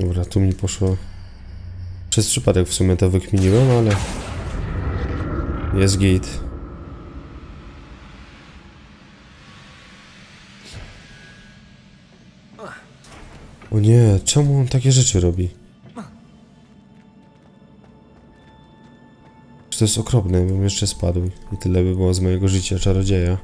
Dobra, tu mi poszło... Przez przypadek w sumie to wykminiłem, ale... Jest git. O nie, czemu on takie rzeczy robi? To jest okropne, bym jeszcze spadł i tyle by było z mojego życia czarodzieja.